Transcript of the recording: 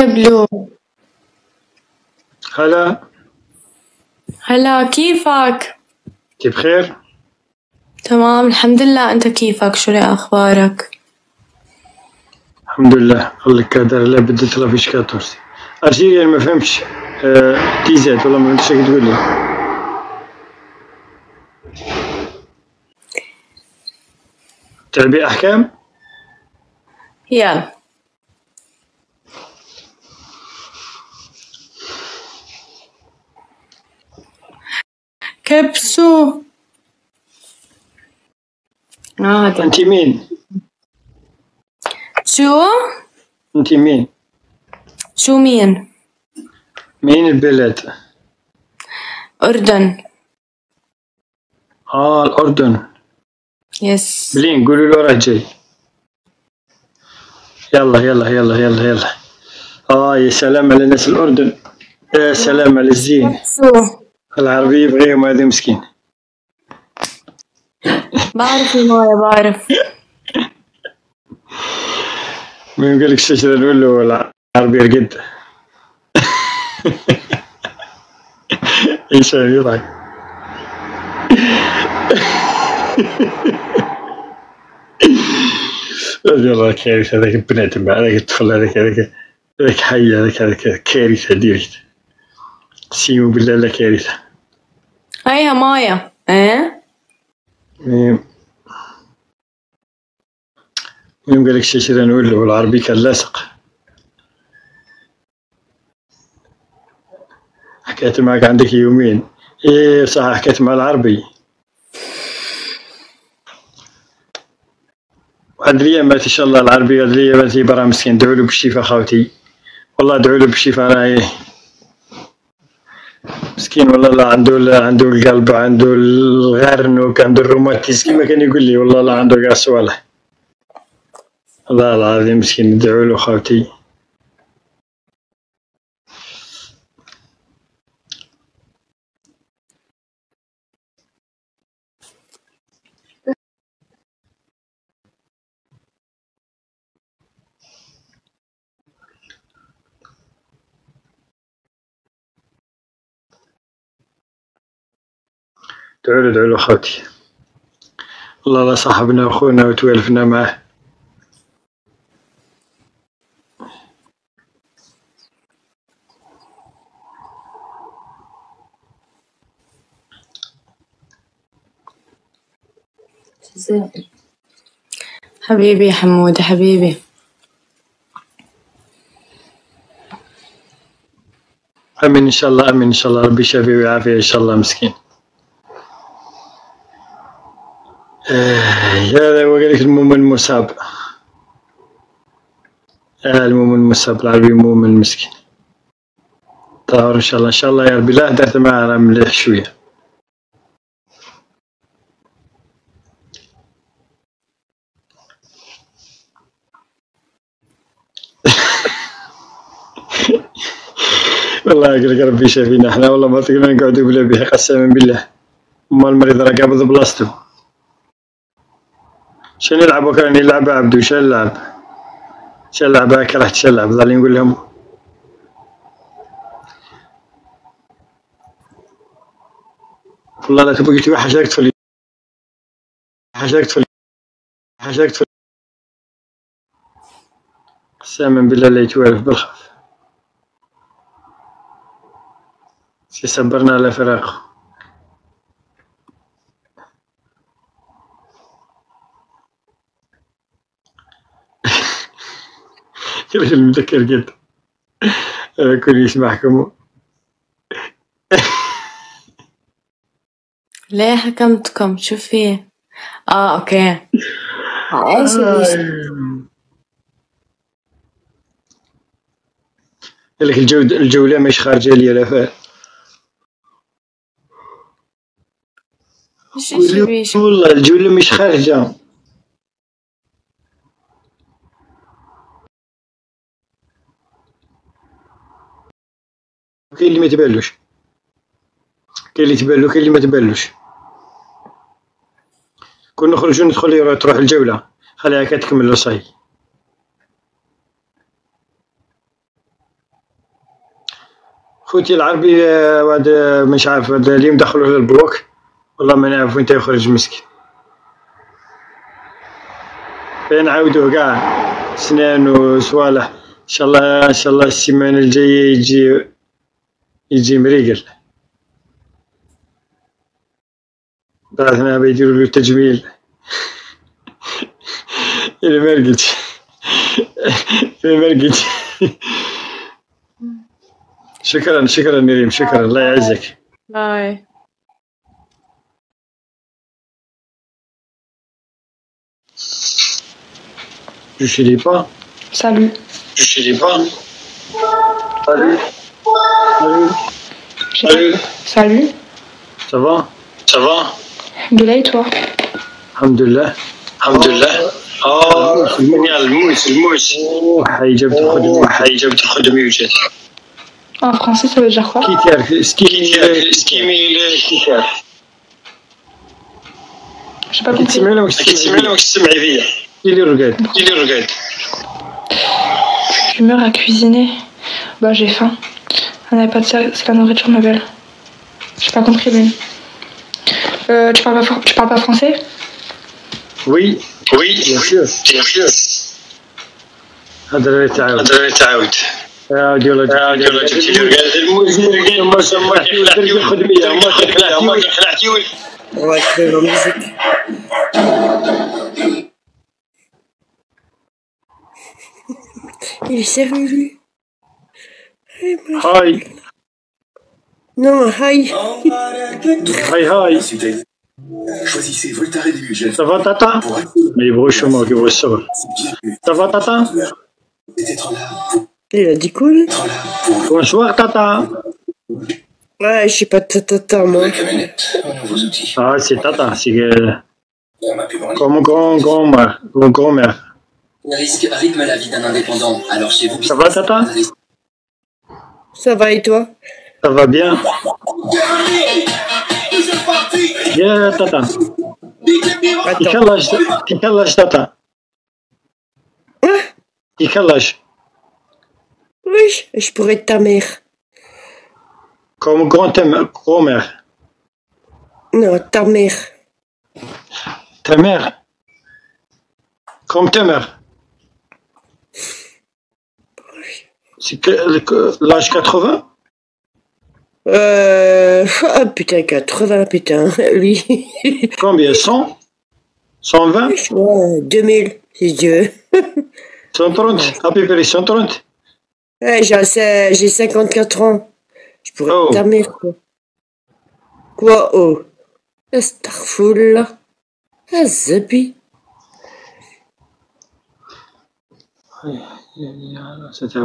يا بلو هلا. هلا كيفك؟ كيف بخير؟ تمام الحمد لله. انت كيفك؟ شو أخبارك؟ الحمد لله. الله قادر لا بدي طلع فيش كاتورسي ارشيلي أنا ما فهمتش. آه تي زاد والله ما فهمتش تقول لي. تلعبي أحكام؟ يلا. كبسو هذا أنت مين؟ شو؟ أنت مين؟ شو مين؟ مين البلد؟ أردن آه الأردن يس بلين قولوا له راه جاي يلا يلا يلا يلا يلا آه يا سلام على ناس الأردن يا سلام على الزين كبسو العربي يبغيهم هذا مسكين بعرف مايا بعرف. مين قال لك الشجرة نقول له العربي رقد إيش يضحك والله كارثة هذاك البنات هذاك الطفل هذاك هذاك هذاك حي هذاك هذاك كارثة ديريكت. سيمو بالله لا كارثة. هاي يا مايا. إيه؟ مين مين قال لك الشجرة نقول له العربي كان لاصق. حكيت معك عندك يومين. إيه صح حكيت مع العربي. وهاد الايامات إن شاء الله العربي هاد الايامات برا مسكين. ادعوا له بالشفاء خاوتي والله ادعوا له بالشفاء راهي مسكين والله لا عنده عنده القلب عنده الغرنوك عنده الروماتيز كما كان يقول لي والله لا عنده كاع صوالح. والله العظيم مسكين ادعوا له خاوتي ادعوا له ادعوا له خاوتي والله لا صاحبنا واخونا وتوالفنا معاه حبيبي يا حمودة حبيبي. آمين إن شاء الله آمين إن شاء الله. ربي يشافيه ويعافية إن شاء الله مسكين آه، هذا هو قال لك المؤمن المصاب آه المؤمن المصاب العربي المؤمن مسكين طاهر إن شاء الله. إن شاء الله يا ربي لا درت راه مليح شوية. والله يقول لك ربي يشافينا إحنا والله ما تقدر نقعدوا بلا به قسما بالله. ما المريض راه قابض بلاصتو شنو نلعب وكان نلعب عبدو شنو نلعب شنو نلعب كرهت شنو نلعب ظل نقول لهم. والله لا تبقى قلت حشاك طفل حشاك طفل حشاك طفل قسما بالله لا يتوالف بالخف صبرنا على فراقه. رجل مذكر جدا كل يسمعكم ليه حكمتكم؟ شو في؟ آه أوكي. آه، إيش اللي- قال لك الجود الجولة مش خارجة لي لا فا والله الجولة مش خارجة. كاين اللي ما تبالوش كاين اللي تبالو كاين اللي ما تبالوش كون نخرجو ندخل تروح الجولة خليها كتكمل صاي خوتي العربي واد مش عارف واد اليوم دخلوا للبلوك والله ما نعرف وين يخرج مسكين بين عودوا كاع سنان وصوالح ان شاء الله ان شاء الله السيمانه الجايه يجي يجي مريقل بعثنا بيديروا له تجميل الى مرقد الى مرقد شكرا شكرا مريم شكرا الله يعزك باي Je chéris pas. Salut. Je chéris pas. Salut. Salut. Salut. Salut. Ça va Ça va Bila et toi Alhamdulillah. Alhamdulillah. اه يا الموس الموس حي جبت الخدمة حي جبت الخدمة وجد En français, ça veut dire quoi كي تعرف سكي سكيمي كي تعرف J'ai pas كي compris. تسمع لك كي تسمع لك تسمعي فيا كي اللي رقاد كي اللي رقاد Humeur à cuisiner. Bah, j'ai faim. On n'avait pas de ça, c'est la nourriture, ma belle. J'ai pas compris, Ben. Euh, tu parles pas, fr- tu parles pas français وي وي bien sûr bien sûr هذا اللي تعاود هذا اللي تعاود عاود يلا عاود يلا جبتي لي رقاد الموس ما ما خلعتي الخدمية ما خلعتي ما خلعتي On va écrire la musique. Il est sérieux, lui Hi. Non, hi. hi, hi. Choisissez et Ça va, Tata? Mais brochement, que ça va. Ça va, Tata? Il a dit cool. Bonsoir, Tata. Ouais, je sais pas Tata, moi. Ah, c'est Tata, c'est que. Comme grand-grand-mère. Grand-grand-mère. Alors chez vous. Ça va, Tata? Ça va et toi? Ça va bien. Bien tata. Quel âge quel âge tata? T'es quel âge? Oui, je pourrais être ta mère. Comme grand-mère. Non, ta mère. Ta mère? Comme ta mère C'est l'âge 80 euh, ah putain, 80, putain, lui. Combien 100 120 ouais, 2000, c'est Dieu. 130, à peu près 130. Ouais, j'ai 54 ans. Je pourrais oh. ta quoi. Quoi, oh Starful. Ah, Zabi. C'était